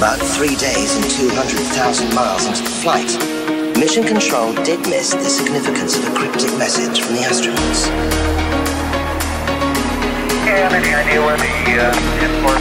About three days and 200,000 miles into the flight, Mission Control did miss the significance of a cryptic message from the astronauts. Yeah, any idea where the uh,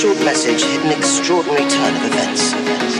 short message hit an extraordinary turn of events.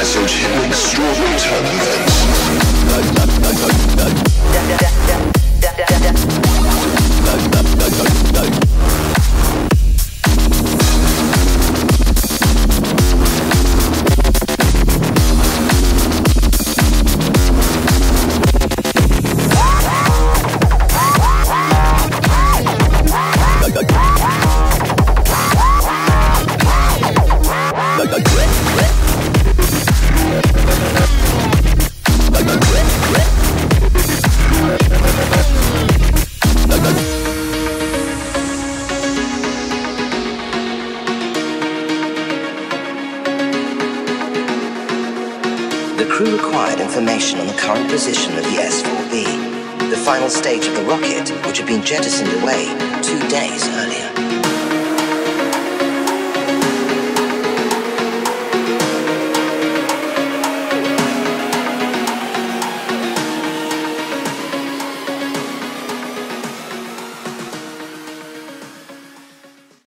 Message extraordinary turn of events. Crew required information on the current position of the S-4B, the final stage of the rocket which had been jettisoned away two days earlier.